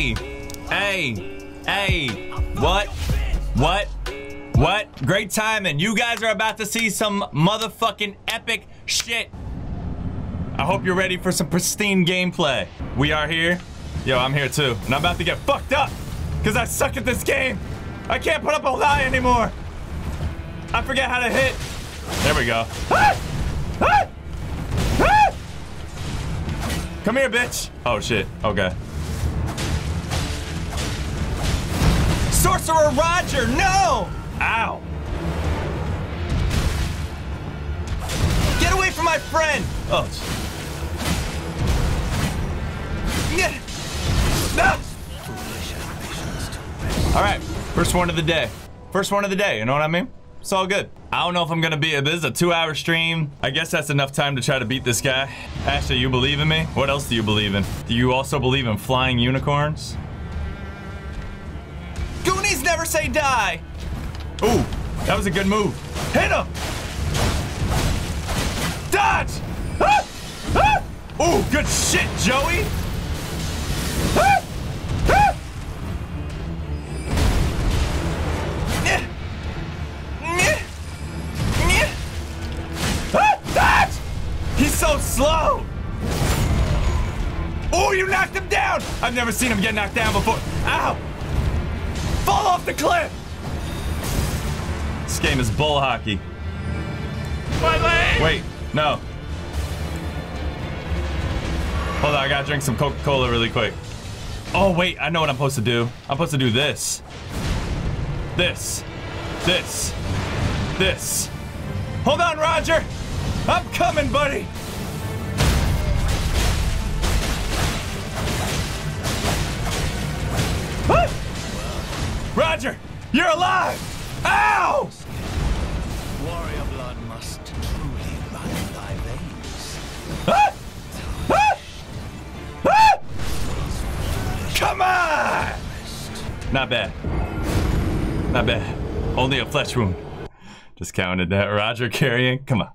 Hey, hey, hey, what, what, what? Great timing. You guys are about to see some motherfucking epic shit. I hope you're ready for some pristine gameplay. We are here. Yo, I'm here too. And I'm about to get fucked up because I suck at this game. I can't put up a lie anymore. I forget how to hit. There we go. Ah! Ah! Ah! Come here, bitch. Oh, shit. Okay. Sorcerer Roger, no! Ow. Get away from my friend! Oh. No! Ah. All right, first one of the day. First one of the day, you know what I mean? It's all good. I don't know if I'm gonna be, this is a two hour stream. I guess that's enough time to try to beat this guy. Ashley, you believe in me? What else do you believe in? Do you also believe in flying unicorns? Never say die! Ooh, that was a good move. Hit him! Dodge! Ah! Ah! Ooh, good shit, Joey! Ah! Ah! Ah! Dodge! He's so slow! Oh, you knocked him down! I've never seen him get knocked down before. Ow! Off the cliff! This game is bull hockey. My leg! Wait, no. Hold on, I gotta drink some Coca-Cola really quick. Oh, wait, I know what I'm supposed to do. I'm supposed to do this. This. This. This. Hold on, Roger! I'm coming, buddy! Roger, you're alive! Ow! Warrior blood must truly run in thy veins. Ah! Ah! Ah! Come on! Not bad. Not bad. Only a flesh wound. Just counted that. Roger carrying. Come on.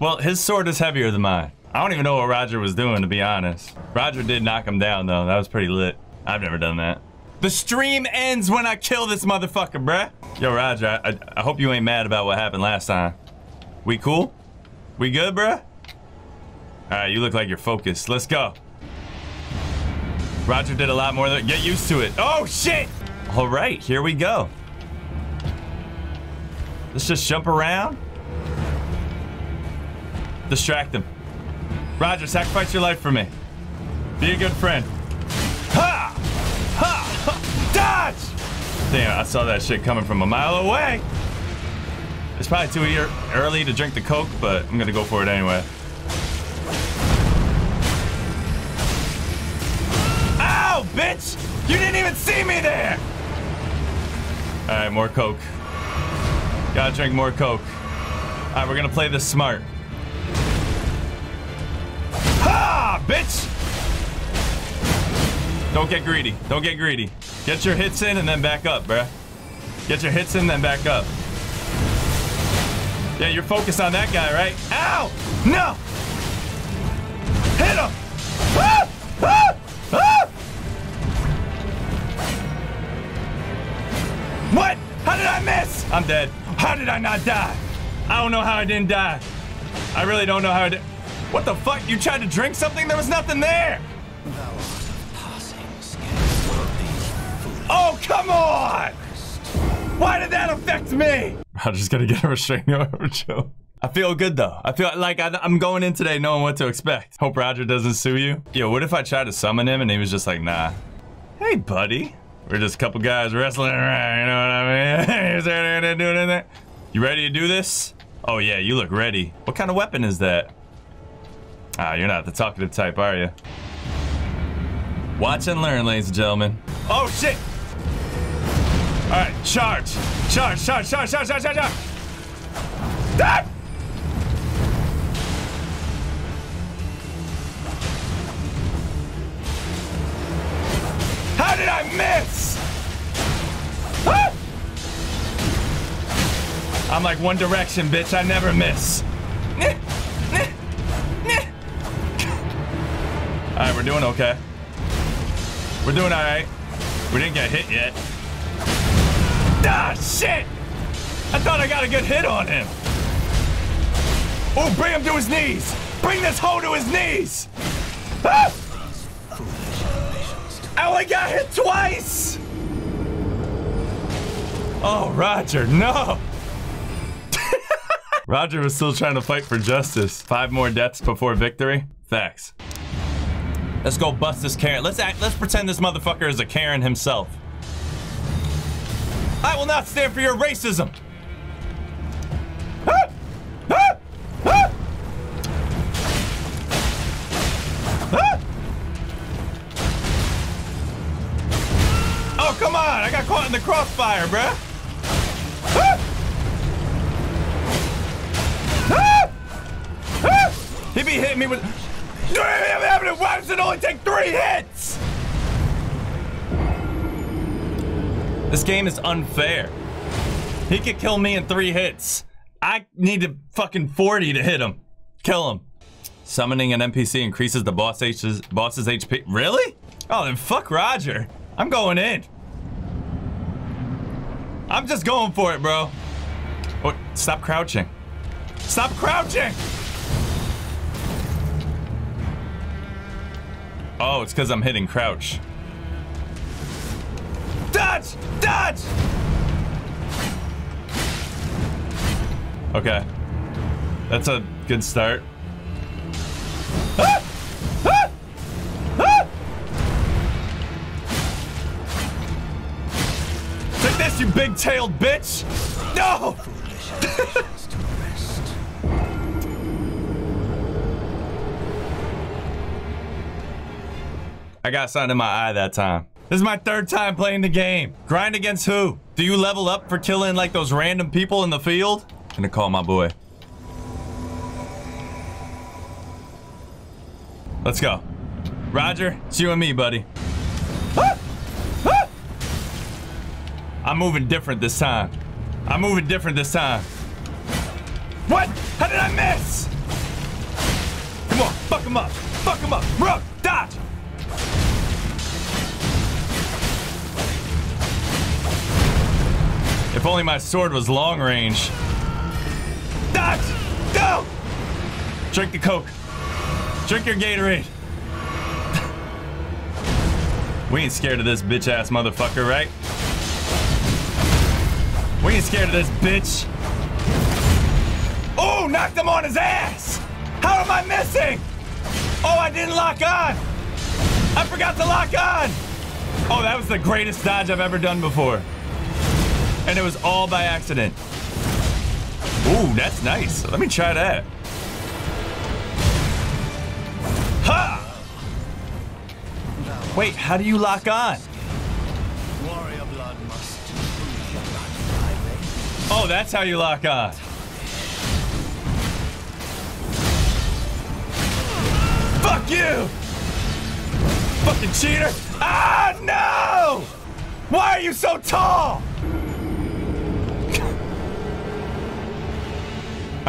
Well, his sword is heavier than mine. I don't even know what Roger was doing, to be honest. Roger did knock him down, though. That was pretty lit. I've never done that. The stream ends when I kill this motherfucker, bruh. Yo, Roger, I, I, I hope you ain't mad about what happened last time. We cool? We good, bruh? All right, you look like you're focused. Let's go. Roger did a lot more than get used to it. Oh shit! All right, here we go. Let's just jump around. Distract him. Roger, sacrifice your life for me. Be a good friend. Dodge! Damn, I saw that shit coming from a mile away. It's probably too ear- early to drink the Coke, but I'm gonna go for it anyway. Ow, bitch! You didn't even see me there! Alright, more Coke. Gotta drink more Coke. Alright, we're gonna play this smart. Ha! Bitch! Don't get greedy. Don't get greedy. Get your hits in and then back up, bruh. Get your hits in, then back up. Yeah, you're focused on that guy, right? Ow! No! Hit him! Ah! Ah! Ah! What? How did I miss? I'm dead. How did I not die? I don't know how I didn't die. I really don't know how I did. What the fuck? You tried to drink something? There was nothing there. Oh, come on! Why did that affect me? I'm just gonna get a restraining order, Joe. I feel good though. I feel like I, I'm going in today knowing what to expect. Hope Roger doesn't sue you. Yo, what if I tried to summon him and he was just like, nah. Hey, buddy. We're just a couple guys wrestling around, you know what I mean? Is there anything doing in there? You ready to do this? Oh yeah, you look ready. What kind of weapon is that? Ah, you're not the talkative type, are you? Watch and learn, ladies and gentlemen. Oh shit! Alright, charge! Charge, charge, charge, charge, charge, charge, charge! Ah! How did I miss? Ah! I'm like One Direction, bitch. I never miss. Alright, we're doing okay. We're doing alright. We didn't get hit yet. Ah, shit! I thought I got a good hit on him. Oh, bring him to his knees. Bring this hoe to his knees. Ah! I only got hit twice. Oh, Roger, no. Roger was still trying to fight for justice. Five more deaths before victory. Facts. Let's go bust this Karen. Let's act. Let's pretend this motherfucker is a Karen himself. I will not stand for your racism. Oh, come on. I got caught in the crossfire, bruh. He be hitting me with. Why does it only take three hits? This game is unfair. He could kill me in three hits. I need to fucking 40 to hit him. Kill him. Summoning an NPC increases the boss H's, boss's HP. Really? Oh, then fuck Roger. I'm going in. I'm just going for it, bro. Oh, stop crouching. Stop crouching! Oh, it's because I'm hitting crouch. Dodge! Dodge! Okay. That's a good start. Ah! Ah! Ah! Take this, you big-tailed bitch! No! I got something in my eye that time. This is my third time playing the game. Grind against who? Do you level up for killing like those random people in the field? gonna call my boy. Let's go. Roger, it's you and me, buddy. Ah! Ah! I'm moving different this time. I'm moving different this time. What? How did I miss? Come on, fuck him up. Fuck him up. Run, dodge. Only my sword was long range. Dodge! Go! Drink the Coke. Drink your Gatorade. we ain't scared of this bitch ass motherfucker, right? We ain't scared of this bitch. Oh, knocked him on his ass! How am I missing? Oh, I didn't lock on! I forgot to lock on! Oh, that was the greatest dodge I've ever done before. And it was all by accident. Ooh, that's nice. Let me try that. Ha! Wait, how do you lock on? Warrior blood must Oh, that's how you lock on. Fuck you! Fucking cheater! Ah, no! Why are you so tall?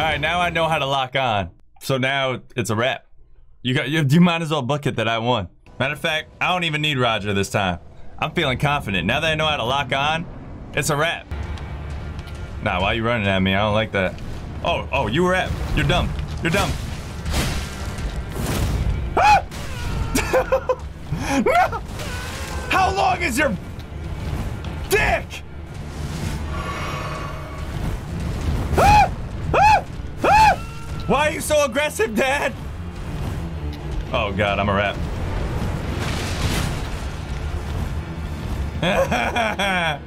Right, now I know how to lock on. So now it's a wrap. You got you, you might as well book it that I won. Matter of fact, I don't even need Roger this time. I'm feeling confident. Now that I know how to lock on, it's a wrap. Nah, why are you running at me? I don't like that. Oh, oh, you were at. You're dumb. You're dumb. Ah! no! How long is your Why are you so aggressive, Dad? Oh God, I'm a rat.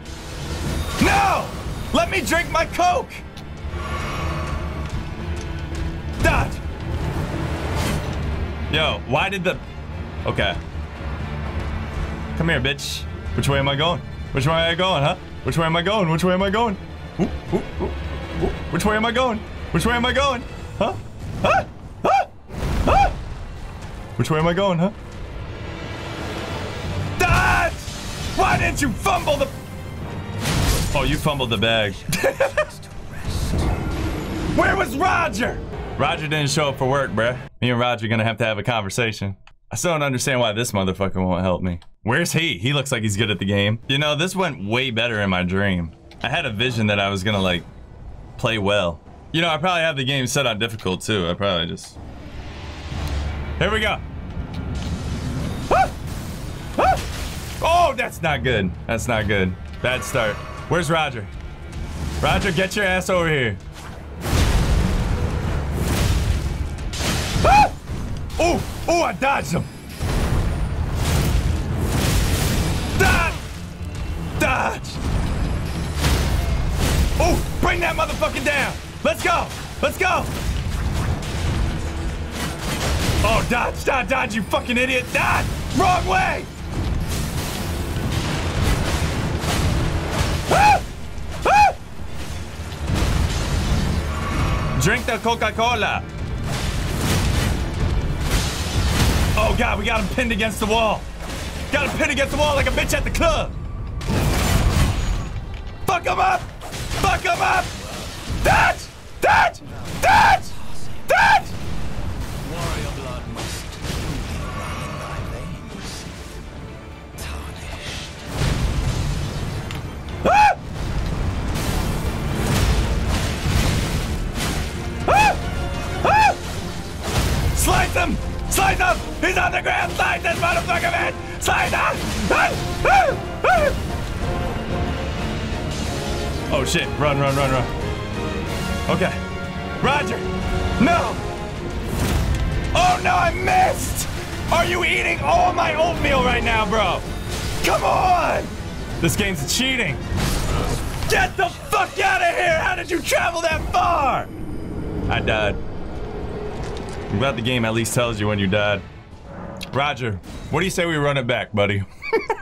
no! Let me drink my Coke! Dodge! Yo, why did the... Okay. Come here, bitch. Which way am I going? Which way am I going, huh? Which way am I going? Which way am I going? Ooh, ooh, ooh. Which way am I going? Which way am I going? Huh? Huh? Huh? Which way am I going, huh? Dodge! Why didn't you fumble the... Oh, you fumbled the bag. Where was Roger? Roger didn't show up for work, bruh. Me and Roger gonna have to have a conversation. I still don't understand why this motherfucker won't help me. Where's he? He looks like he's good at the game. You know, this went way better in my dream. I had a vision that I was gonna like play well. You know, I probably have the game set on difficult too. I probably just. Here we go. Ah! Ah! Oh, that's not good. That's not good. Bad start. Where's Roger? Roger, get your ass over here. Ah! Oh, oh, I dodged him. Dodge! Dodge! Oh, bring that motherfucker down. Let's go. Let's go. Oh, dodge, dodge, dodge, you fucking idiot. Dodge! Wrong way! Ah! Ah! Drink the Coca-Cola. Oh god, we got him pinned against the wall. Got him pinned against the wall like a bitch at the club. Fuck him up! Fuck him up! Dodge! Dodge! Dodge! Dodge! Warrior blood must in thy veins. Tarnished. Ah! Ah! Ah! Slice him! Slice him! He's on the ground! Slice this motherfucker, man! Slice him! Ah! Ah! Ah! Oh shit, run, run, run, run. Okay. Roger! No! Oh no, I missed! Are you eating all my oatmeal right now, bro? Come on! This game's cheating. Get the fuck out of here! How did you travel that far? I died. I'm glad the game at least tells you when you died. Roger, what do you say we run it back, buddy?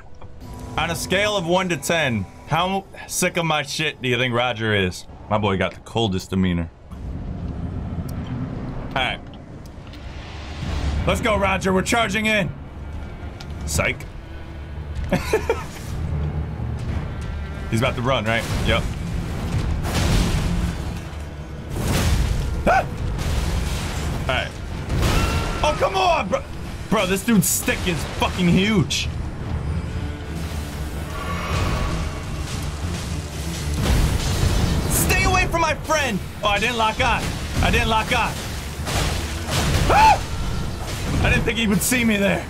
On a scale of 1 to 10, how sick of my shit do you think Roger is? My boy got the coldest demeanor. Alright. Let's go, Roger. We're charging in. Psych. He's about to run, right? Yep. Ah! Alright. Oh, come on, bro. Bro, this dude's stick is fucking huge. My friend. Oh, I didn't lock on. I didn't lock on. Ah! I didn't think he would see me there.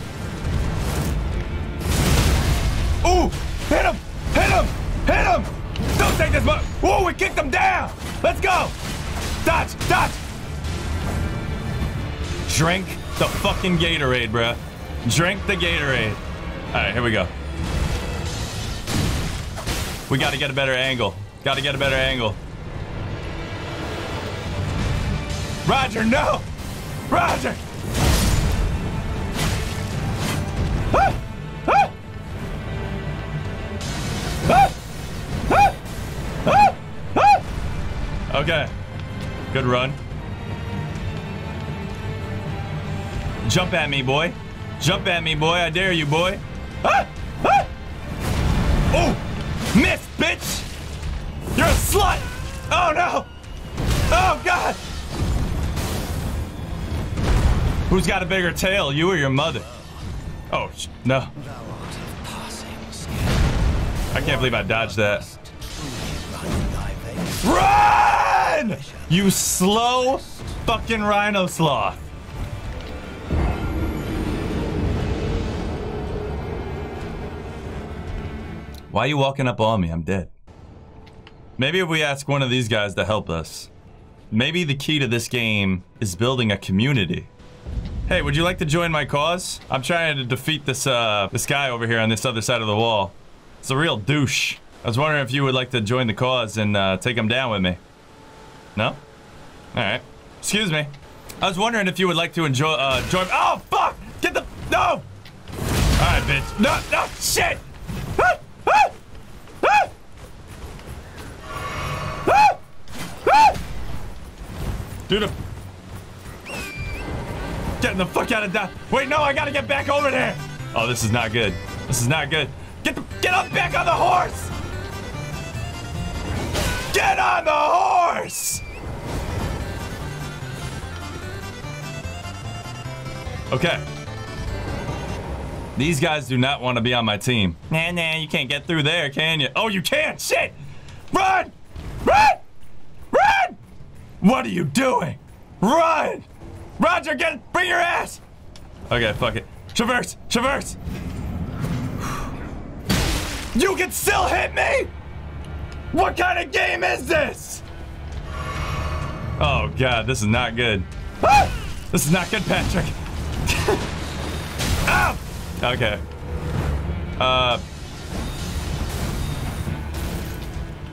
Ooh! Hit him! Hit him! Hit him! Don't take this much! Whoa, we kicked him down! Let's go! Dodge! Dodge! Drink the fucking Gatorade, bruh. Drink the Gatorade. Alright, here we go. We gotta get a better angle. Gotta get a better angle. Roger, no! Roger! Ah! Ah! Ah! Ah! Ah! Okay. Good run. Jump at me, boy. Jump at me, boy. I dare you, boy. Ah! Ah! Oh! Miss, bitch! You're a slut! Oh, no! Oh, God! Who's got a bigger tail, you or your mother? Oh, no. I can't believe I dodged that. Run! You slow fucking rhino sloth. Why are you walking up on me? I'm dead. Maybe if we ask one of these guys to help us. Maybe the key to this game is building a community. Hey, would you like to join my cause? I'm trying to defeat this uh this guy over here on this other side of the wall. It's a real douche. I was wondering if you would like to join the cause and uh, take him down with me. No? All right. Excuse me. I was wondering if you would like to enjoy uh join. Oh fuck! Get the no! All right, bitch. No, no, shit! Ah! Ah! Ah! Ah! Dude, getting the fuck out of that. Wait, no, I gotta get back over there. Oh, this is not good. This is not good. Get the get up back on the horse. Get on the horse. Okay. These guys do not want to be on my team. Nah, nah, you can't get through there, can you? Oh, you can't! Shit! Run! Run! Run! What are you doing? Run! Roger, get bring your ass! Okay, fuck it. Traverse! Traverse! You can still hit me? What kind of game is this? Oh god, this is not good. Ah! This is not good, Patrick. Ow! Okay. Uh.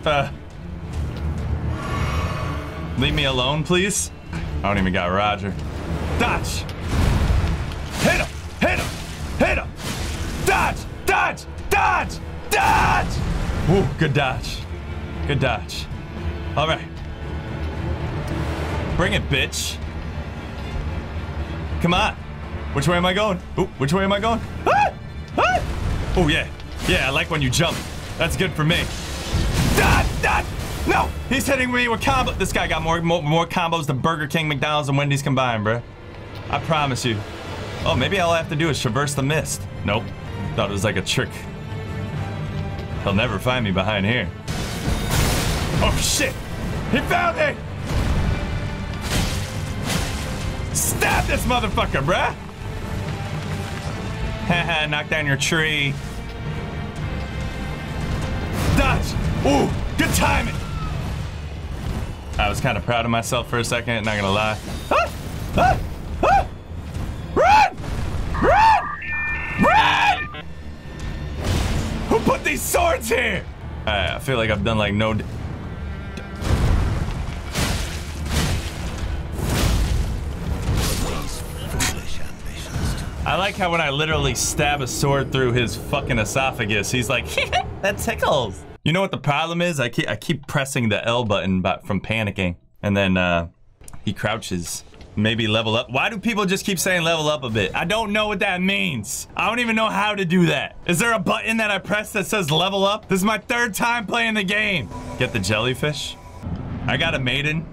Uh. Leave me alone, please. I don't even got Roger. Dodge! Hit him! Hit him! Hit him! Dodge! Dodge! Dodge! Dodge! Woo, good dodge. Good dodge. All right. Bring it, bitch. Come on. Which way am I going? Ooh, which way am I going? Ah! Ah! Oh, yeah. Yeah, I like when you jump. That's good for me. Dodge! Dodge! No! He's hitting me with combo. This guy got more, more, more combos than Burger King, McDonald's, and Wendy's combined, bruh. I promise you. Oh, maybe all I have to do is traverse the mist. Nope. Thought it was like a trick. He'll never find me behind here. Oh, shit! He found me! Stab this motherfucker, bruh! Haha, knock down your tree. Dodge! Ooh, good timing! I was kind of proud of myself for a second, not gonna lie. Ah! Ah! Swords here? Uh, I feel like I've done like no. I like how when I literally stab a sword through his fucking esophagus, he's like, that tickles. You know what the problem is? I keep, I keep pressing the L button but from panicking. And then uh, he crouches. Maybe level up. Why do people just keep saying level up a bit? I don't know what that means. I don't even know how to do that. Is there a button that I press that says level up? This is my third time playing the game. Get the jellyfish. I got a maiden.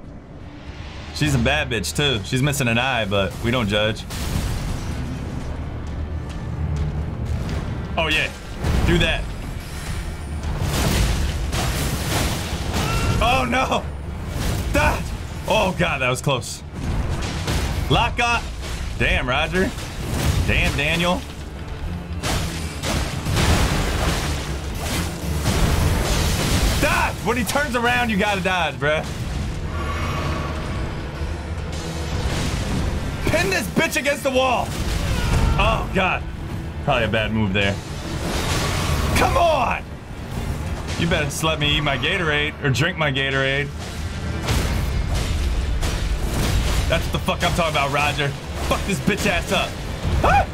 She's a bad bitch too. She's missing an eye, but we don't judge. Oh yeah, do that. Oh no! That! Oh god, that was close. Lock up! Damn, Roger. Damn, Daniel. Dodge! When he turns around, you gotta dodge, bruh. Pin this bitch against the wall! Oh god. Probably a bad move there. Come on! You better just let me eat my Gatorade or drink my Gatorade. That's what the fuck I'm talking about, Roger. Fuck this bitch ass up. Ah!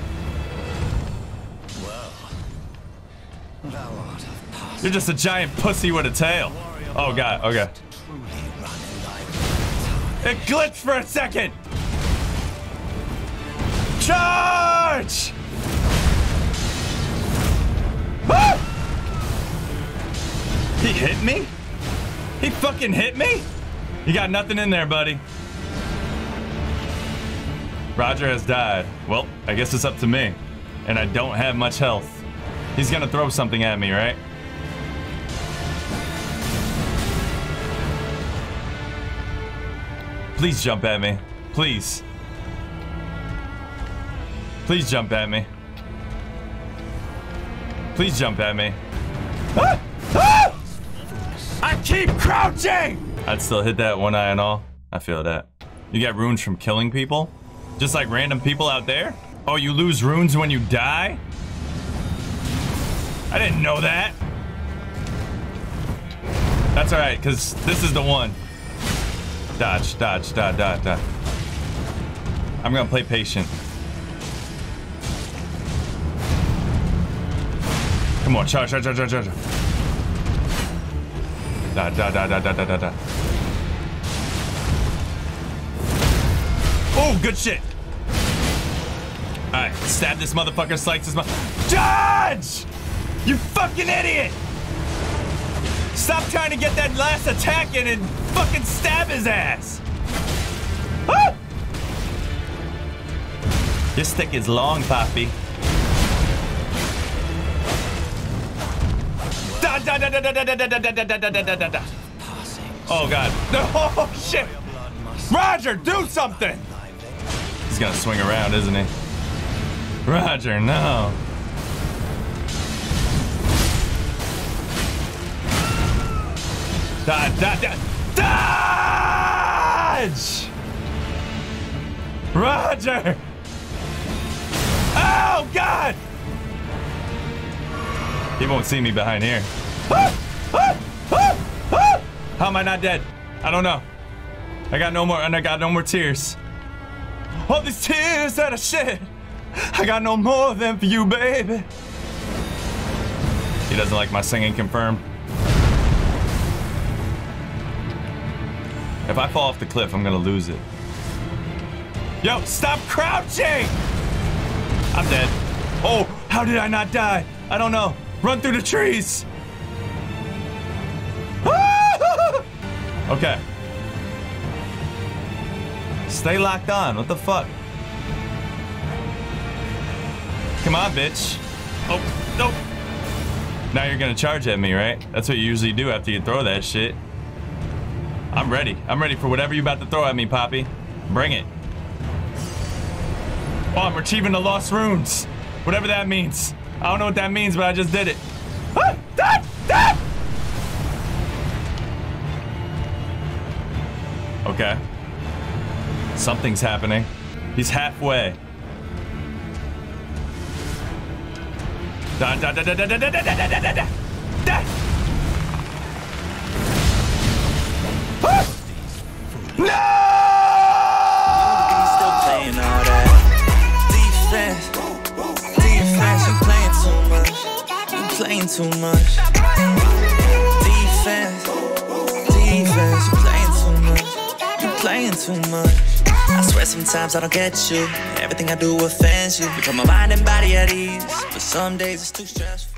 You're just a giant pussy with a tail. Oh god, okay. It glitched for a second! Charge! Ah! He hit me? He fucking hit me? You got nothing in there, buddy. Roger has died. Well, I guess it's up to me. And I don't have much health. He's gonna throw something at me, right? Please jump at me. Please. Please jump at me. Please jump at me. Ah! Ah! I keep crouching! I'd still hit that one eye and all. I feel that. You get runes from killing people? Just like random people out there? Oh, you lose runes when you die? I didn't know that. That's alright, because this is the one. Dodge, dodge, dodge, dodge, dodge. I'm gonna play patient. Come on, charge, charge, charge, charge, charge. Da, da, da, da, da, da, da, da. Oh, good shit. Alright, stab this motherfucker, slice this motherfucker. Judge, You fucking idiot! Stop trying to get that last attack in and fucking stab his ass! Ah! This stick is long, Poppy. Da da da da da da da da da da da da da da Oh god. Oh shit! Roger, do something! He's gonna swing around, isn't he? Roger, no. Dodge, dodge, dodge! Roger! Oh, God! He won't see me behind here. How am I not dead? I don't know. I got no more, and I got no more tears. All these tears that I shed, I got no more of them for you, baby. He doesn't like my singing confirmed. If I fall off the cliff, I'm gonna lose it. Yo, stop crouching! I'm dead. Oh, how did I not die? I don't know. Run through the trees. okay. Stay locked on. What the fuck? Come on, bitch. Oh, no. Now you're gonna charge at me, right? That's what you usually do after you throw that shit. I'm ready. I'm ready for whatever you're about to throw at me, Poppy. Bring it. Oh, I'm retrieving the lost runes. Whatever that means. I don't know what that means, but I just did it. Ah, ah, ah! Okay. Something's happening. He's halfway. Da da da da da da da da da da da da. No! still playing playing too much. Defense, defense, you playing too much. You playing too much. I swear sometimes I don't get you. Everything I do offends you. You put my mind and body at ease, but some days it's too stressful.